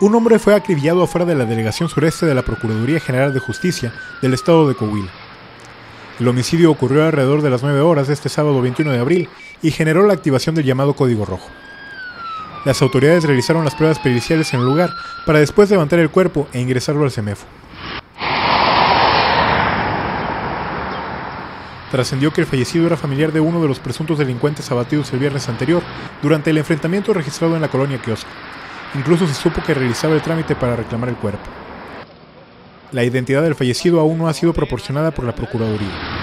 un hombre fue acribillado afuera de la delegación sureste de la Procuraduría General de Justicia del estado de Coahuila. El homicidio ocurrió alrededor de las 9 horas de este sábado 21 de abril y generó la activación del llamado Código Rojo. Las autoridades realizaron las pruebas periciales en el lugar para después levantar el cuerpo e ingresarlo al CEMEFO. Trascendió que el fallecido era familiar de uno de los presuntos delincuentes abatidos el viernes anterior durante el enfrentamiento registrado en la colonia Kiosco. Incluso se supo que realizaba el trámite para reclamar el cuerpo. La identidad del fallecido aún no ha sido proporcionada por la Procuraduría.